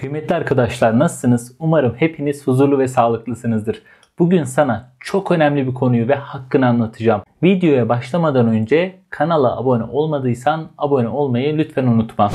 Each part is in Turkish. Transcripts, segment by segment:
Kıymetli arkadaşlar nasılsınız? Umarım hepiniz huzurlu ve sağlıklısınızdır. Bugün sana çok önemli bir konuyu ve hakkını anlatacağım. Videoya başlamadan önce kanala abone olmadıysan abone olmayı lütfen unutma.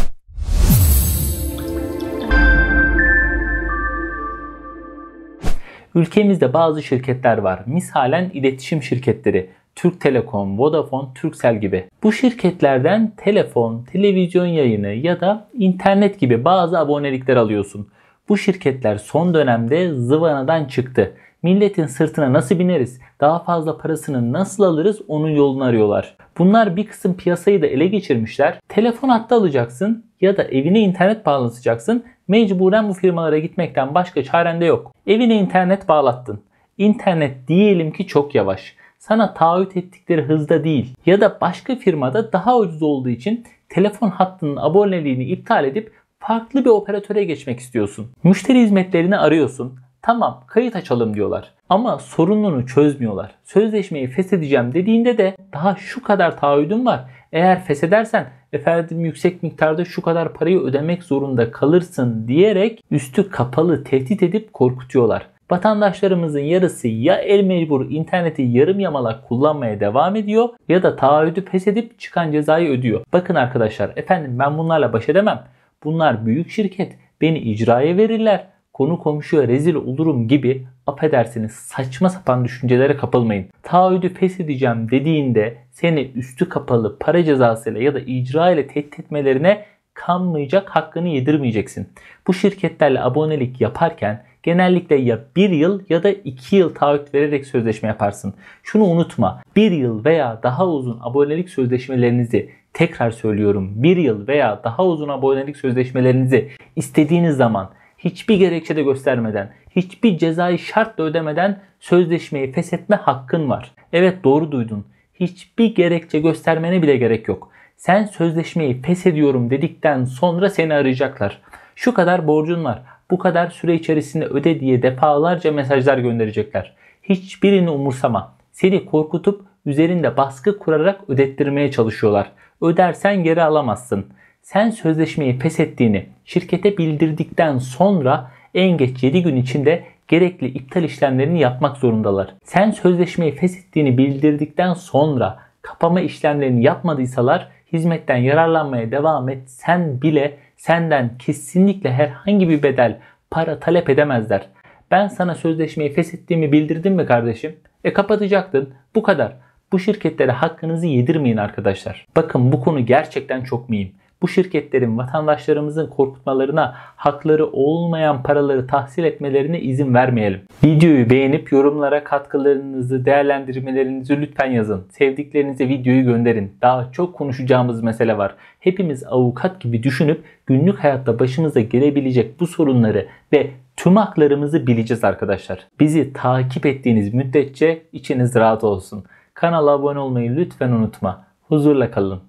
Ülkemizde bazı şirketler var. Misalen iletişim şirketleri. Türk Telekom, Vodafone, Turkcell gibi. Bu şirketlerden telefon, televizyon yayını ya da internet gibi bazı abonelikler alıyorsun. Bu şirketler son dönemde zıvanadan çıktı. Milletin sırtına nasıl bineriz, daha fazla parasını nasıl alırız onun yolunu arıyorlar. Bunlar bir kısım piyasayı da ele geçirmişler. Telefon hattı alacaksın ya da evine internet bağlatacaksın. Mecburen bu firmalara gitmekten başka çaren de yok. Evine internet bağlattın. İnternet diyelim ki çok yavaş sana taahhüt ettikleri hızda değil ya da başka firmada daha ucuz olduğu için telefon hattının aboneliğini iptal edip farklı bir operatöre geçmek istiyorsun. Müşteri hizmetlerini arıyorsun. Tamam kayıt açalım diyorlar. Ama sorununu çözmüyorlar. Sözleşmeyi feshedeceğim dediğinde de daha şu kadar taahhüdüm var. Eğer feshedersen efendim yüksek miktarda şu kadar parayı ödemek zorunda kalırsın diyerek üstü kapalı tehdit edip korkutuyorlar. Vatandaşlarımızın yarısı ya el mecbur interneti yarım yamalak kullanmaya devam ediyor ya da taahhüdü pes edip çıkan cezayı ödüyor. Bakın arkadaşlar efendim ben bunlarla baş edemem. Bunlar büyük şirket. Beni icraya verirler. Konu komşuya rezil olurum gibi affedersiniz saçma sapan düşüncelere kapılmayın. Taahhüdü pes edeceğim dediğinde seni üstü kapalı para cezasıyla ya da icra ile tehdit etmelerine kanmayacak hakkını yedirmeyeceksin. Bu şirketlerle abonelik yaparken genellikle ya 1 yıl ya da 2 yıl taahhüt vererek sözleşme yaparsın. Şunu unutma. 1 yıl veya daha uzun abonelik sözleşmelerinizi tekrar söylüyorum 1 yıl veya daha uzun abonelik sözleşmelerinizi istediğiniz zaman hiçbir gerekçe de göstermeden, hiçbir cezayı şartla ödemeden sözleşmeyi feshetme hakkın var. Evet doğru duydun. Hiçbir gerekçe göstermene bile gerek yok. Sen sözleşmeyi feshediyorum dedikten sonra seni arayacaklar. Şu kadar borcun var bu kadar süre içerisinde öde diye defalarca mesajlar gönderecekler. Hiçbirini umursama. Seni korkutup üzerinde baskı kurarak ödettirmeye çalışıyorlar. Ödersen geri alamazsın. Sen sözleşmeyi feshettiğini şirkete bildirdikten sonra en geç 7 gün içinde gerekli iptal işlemlerini yapmak zorundalar. Sen sözleşmeyi feshettiğini bildirdikten sonra kapama işlemlerini yapmadıysalar hizmetten yararlanmaya devam et sen bile senden kesinlikle herhangi bir bedel, para talep edemezler. Ben sana sözleşmeyi feshettiğimi bildirdim mi kardeşim? E kapatacaktın. Bu kadar. Bu şirketlere hakkınızı yedirmeyin arkadaşlar. Bakın bu konu gerçekten çok mühim bu şirketlerin vatandaşlarımızın korkutmalarına, hakları olmayan paraları tahsil etmelerine izin vermeyelim. Videoyu beğenip yorumlara katkılarınızı, değerlendirmelerinizi lütfen yazın. Sevdiklerinize videoyu gönderin. Daha çok konuşacağımız mesele var. Hepimiz avukat gibi düşünüp günlük hayatta başımıza gelebilecek bu sorunları ve tüm haklarımızı bileceğiz arkadaşlar. Bizi takip ettiğiniz müddetçe içiniz rahat olsun. Kanala abone olmayı lütfen unutma. Huzurla kalın.